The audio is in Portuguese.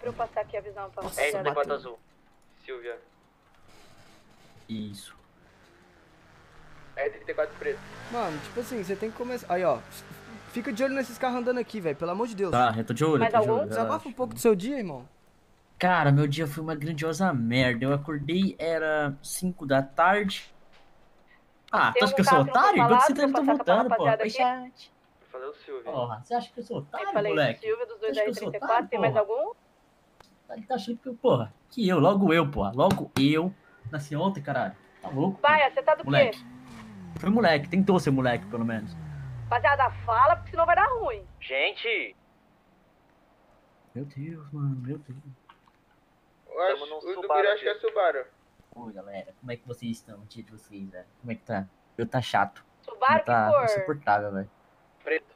Pra eu passar aqui a visão pra Nossa, você. bateu. R34 azul. Silvia. Isso. R34 preto. Mano, tipo assim, você tem que começar. Aí, ó. Fica de olho nesses carros andando aqui, velho. Pelo amor de Deus. Tá, eu tô de olho, Mais tô de algum? olho. Desabafa um pouco do seu dia, irmão. Cara, meu dia foi uma grandiosa merda. Eu acordei, era 5 da tarde. Ah, tu acha que eu algum sou otário? falado você tá, pra voltando, pô. fazer o Silvia. Porra, você acha que eu sou Eu otário, falei moleque? Silvia dos dois Acho que eu sou 34. Tem mais algum? Ele tá achando que eu, porra, que eu, logo eu, porra. Logo eu. Nasci ontem, caralho. Tá louco? Vai, você tá do Moleque. quê? Foi moleque, tentou ser moleque, pelo menos. Rapaziada, fala, porque senão vai dar ruim. Gente! Meu Deus, mano, meu Deus. Eu acho, o do acho que é. Subaru. Oi, galera, como é que vocês estão? O dia de vocês, velho? Como é que tá? Eu tá chato. Subaru, tá que cor? insuportável, velho. Preto.